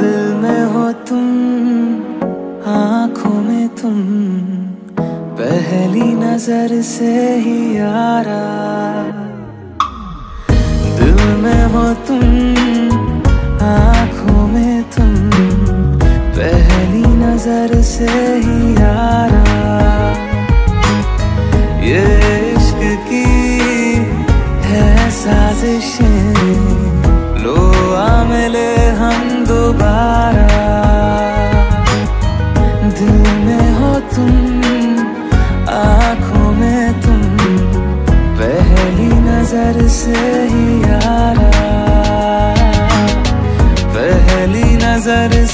दिल में हो तुम, आँखों में तुम। पहली नज़र से ही यारा। दिल में हो तुम, आँखों में तुम। पहली नज़र से ही दोबारा। दिल में हो तुम, आँखों में तुम। पहली नज़र से ही यारा। पहली नज़र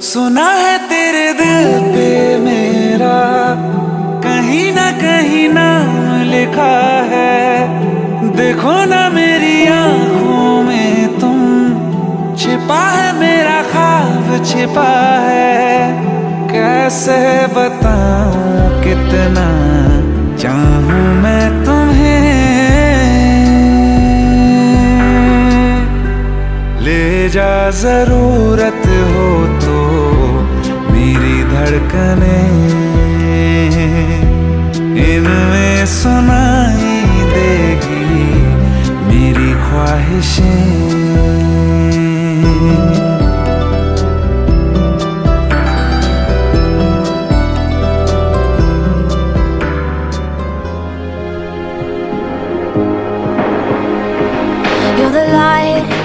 सुना है तेरे दिल पे मेरा, कहीं ना कहीं नाम लिखा है। देखो ना मेरी आँखों में तुम, छिपा है मेरा ख्वाब, छिपा है। कैसे बताऊँ कितना चाहूँ मैं तुम्हें? ले जा ज़रूरत हो तो धड़कने इनमें सुनाई देगी मेरी ख्वाहिशें You're the light,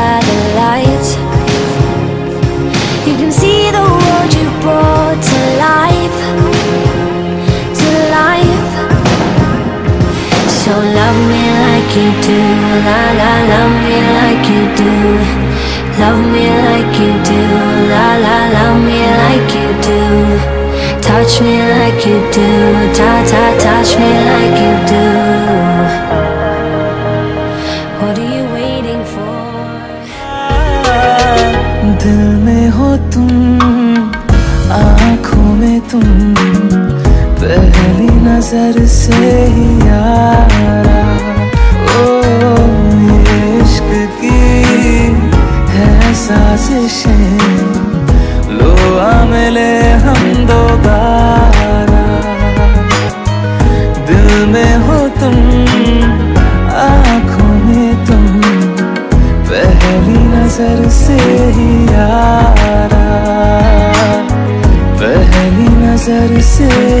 like you do, la la, love me like you do. Love me like you do, la la, love me like you do. Touch me like you do, ta ta, touch me like you do. What are you waiting for? दिल में हो तुम आंखों में तुम पहली नजर से ही यारा दिल में हो तुम, आँखों में तुम। पहली नज़र से ही यारा। पहली नज़र से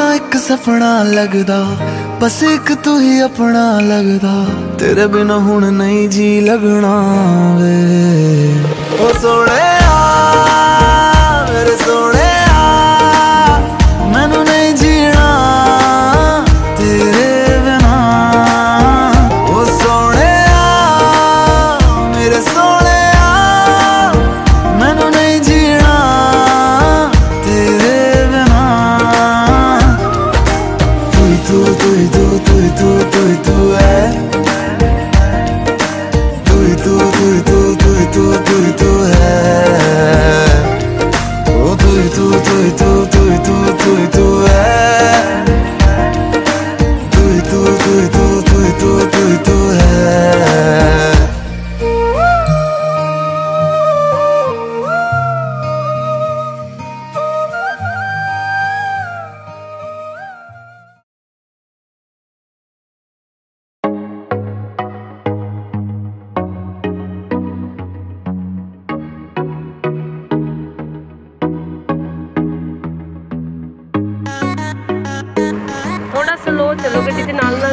ਸੁਪਨਾ ਲੱਗਦਾ, ਬਸ ਇੱਕ ਤੂੰ ਹੀ ਆਪਣਾ ਲੱਗਦਾ। ਤੇਰੇ ਬਿਨਾ ਹੁਣ ਨਹੀਂ ਜੀ ਲੱਗਣਾ ਵੇ। ਉਹ ਸੋਹਣਿਆ, ਮੇਰੇ ਸੋਹਣੇ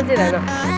进来了。